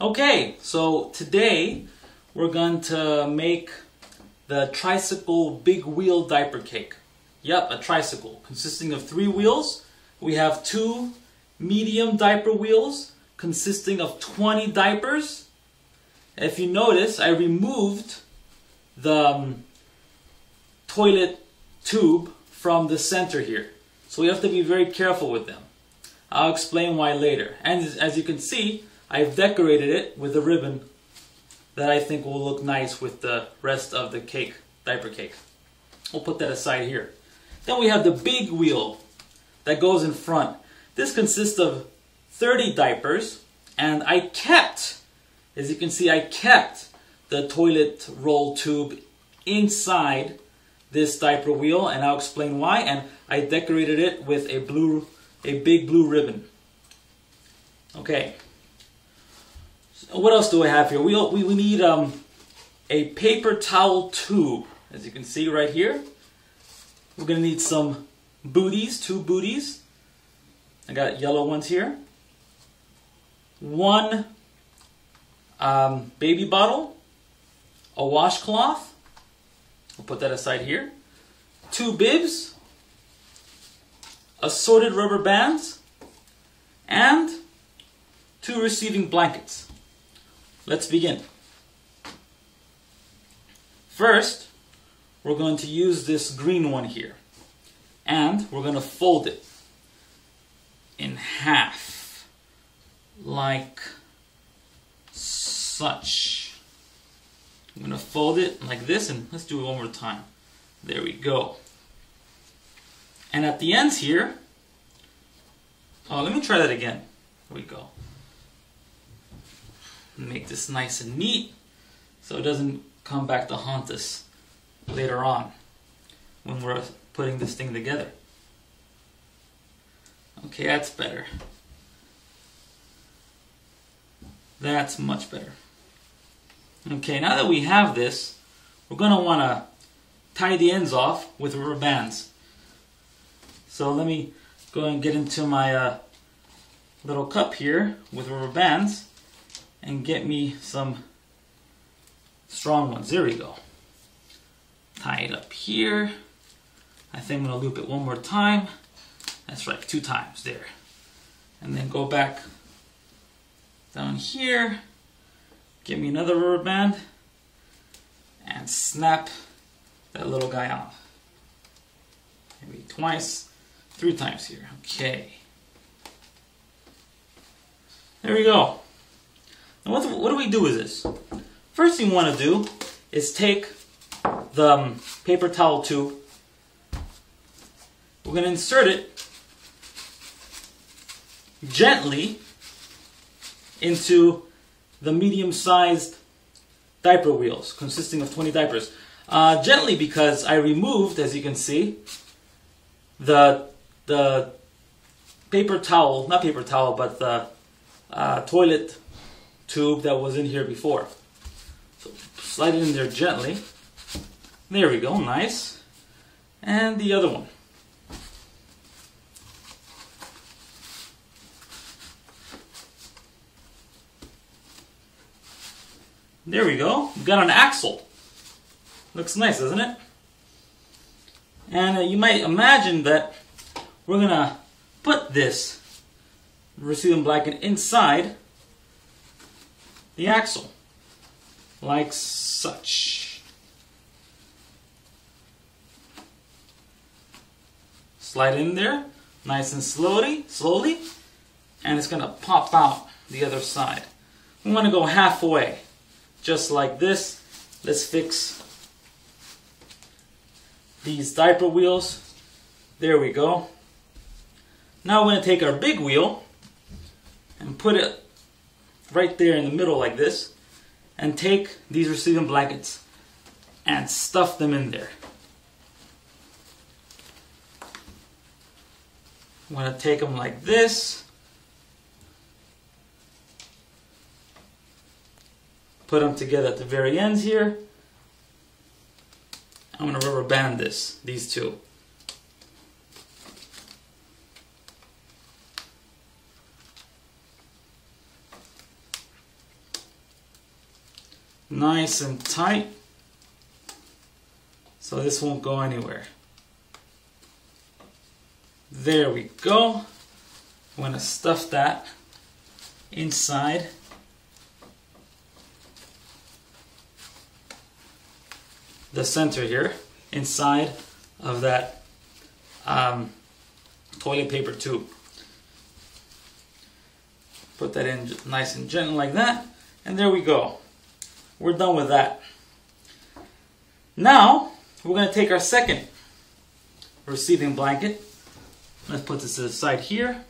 Okay, so today we're going to make the tricycle big wheel diaper cake. Yep, a tricycle consisting of three wheels. We have two medium diaper wheels consisting of 20 diapers. If you notice, I removed the um, toilet tube from the center here. So we have to be very careful with them. I'll explain why later. And as you can see, I've decorated it with a ribbon that I think will look nice with the rest of the cake, diaper cake. We'll put that aside here. Then we have the big wheel that goes in front. This consists of 30 diapers and I kept, as you can see, I kept the toilet roll tube inside this diaper wheel and I'll explain why and I decorated it with a blue a big blue ribbon. Okay. What else do I have here? We, we, we need um, a paper towel tube as you can see right here. We're going to need some booties, two booties. I got yellow ones here. One um, baby bottle, a washcloth, I'll put that aside here. Two bibs, assorted rubber bands, and two receiving blankets. Let's begin. First, we're going to use this green one here. And we're going to fold it in half, like such. I'm going to fold it like this, and let's do it one more time. There we go. And at the ends here, oh, let me try that again. There we go. Make this nice and neat so it doesn't come back to haunt us later on when we're putting this thing together. Okay, that's better. That's much better. Okay, now that we have this, we're going to want to tie the ends off with rubber bands. So let me go and get into my uh, little cup here with rubber bands and get me some strong ones. There we go. Tie it up here. I think I'm to loop it one more time. That's right, two times there. And then go back down here Give me another rubber band and snap that little guy on. Maybe twice, three times here. Okay. There we go. Now what, what do we do with this? First thing we want to do is take the um, paper towel tube. We're going to insert it gently into the medium-sized diaper wheels consisting of 20 diapers. Uh, gently because I removed, as you can see, the, the paper towel, not paper towel, but the uh, toilet tube that was in here before. So slide it in there gently. There we go, nice. And the other one. There we go. We've got an axle. Looks nice, doesn't it? And uh, you might imagine that we're going to put this receiving blanket inside the axle. Like such. Slide in there, nice and slowly, slowly, and it's going to pop out the other side. We want to go halfway just like this. Let's fix these diaper wheels. There we go. Now we're to take our big wheel and put it right there in the middle like this and take these receiving blankets and stuff them in there. I'm going to take them like this put them together at the very ends here. I'm going to rubber band this, these two. Nice and tight so this won't go anywhere. There we go. I'm going to stuff that inside the center here, inside of that um, toilet paper tube. Put that in nice and gentle like that, and there we go. We're done with that. Now, we're going to take our second receiving blanket. Let's put this to the side here.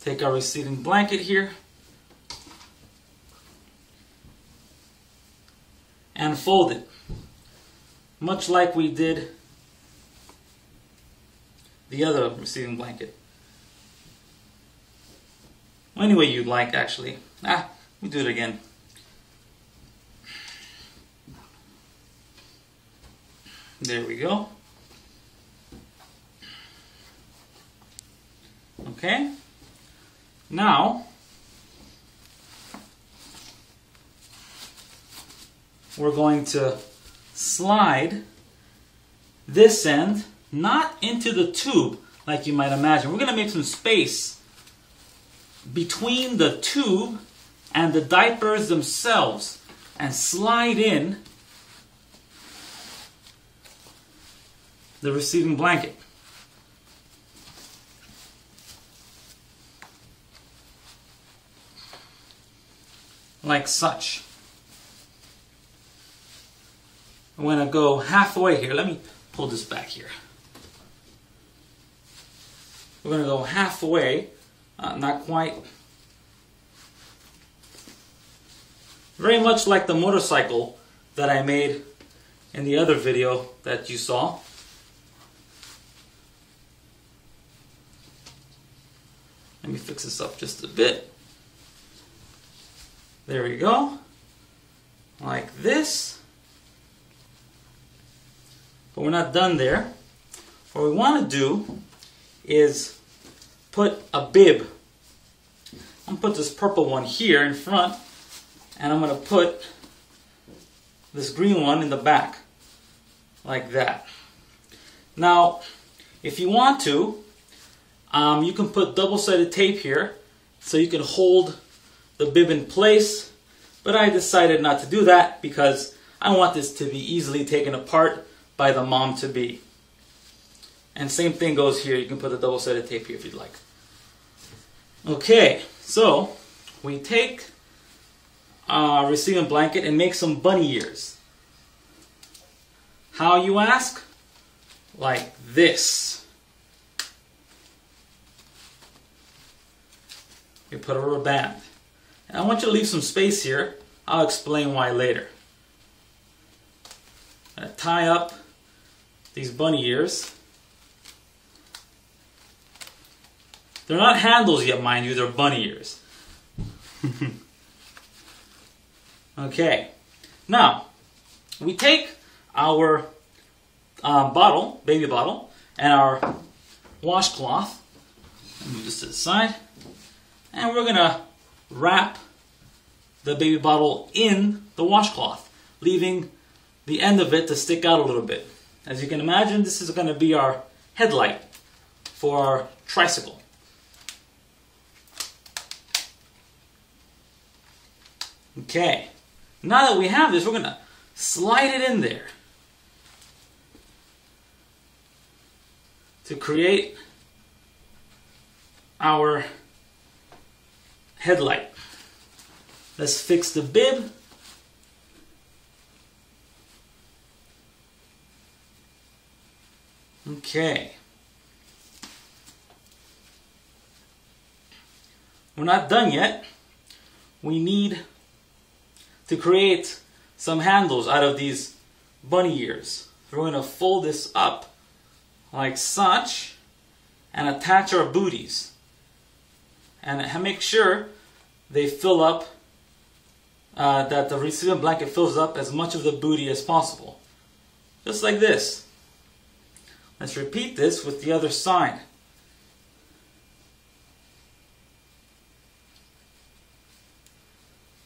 Take our receiving blanket here. And fold it. Much like we did the other receiving blanket. Any way you'd like, actually. Ah, we do it again. There we go. Okay. Now, we're going to slide this end not into the tube like you might imagine. We're going to make some space between the tube and the diapers themselves and slide in the receiving blanket. Like such. I'm going to go halfway here. Let me pull this back here. We're going to go halfway, uh, not quite. Very much like the motorcycle that I made in the other video that you saw. Let me fix this up just a bit. There we go. Like this. But we're not done there. What we want to do is put a bib. I'm going to put this purple one here in front. And I'm going to put this green one in the back. Like that. Now, if you want to, um, you can put double-sided tape here so you can hold the bib in place. But I decided not to do that because I want this to be easily taken apart by the mom-to-be. And same thing goes here. You can put the double-sided tape here if you'd like. Okay, so we take our receiving blanket and make some bunny ears. How you ask? Like this. Put a rubber band. And I want you to leave some space here. I'll explain why later. tie up these bunny ears. They're not handles yet, mind you, they're bunny ears. okay, now we take our uh, bottle, baby bottle, and our washcloth. Move this to the side. And we're going to wrap the baby bottle in the washcloth, leaving the end of it to stick out a little bit. As you can imagine, this is going to be our headlight for our tricycle. Okay, now that we have this, we're going to slide it in there to create our headlight. Let's fix the bib. Okay. We're not done yet. We need to create some handles out of these bunny ears. We're going to fold this up like such and attach our booties. And make sure they fill up, uh, that the receiving blanket fills up as much of the booty as possible. Just like this. Let's repeat this with the other side.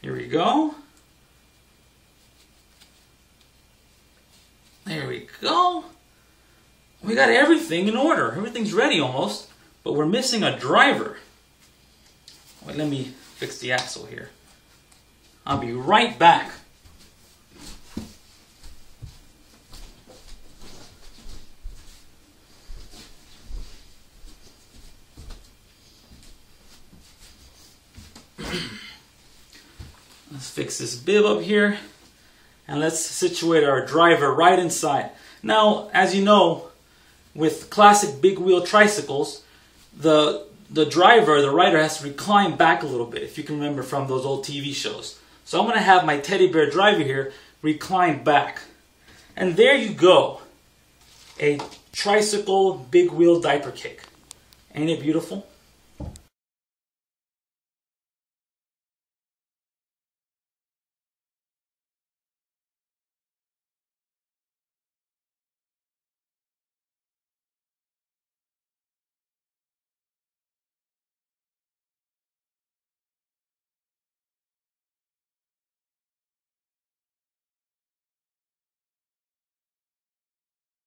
Here we go. There we go. We got everything in order. Everything's ready almost, but we're missing a driver. Wait, let me fix the axle here. I'll be right back. let's fix this bib up here and let's situate our driver right inside. Now, as you know, with classic big wheel tricycles, the the driver, the rider has to recline back a little bit, if you can remember from those old TV shows. So I'm going to have my teddy bear driver here recline back. And there you go. A tricycle big wheel diaper kick. Ain't it beautiful?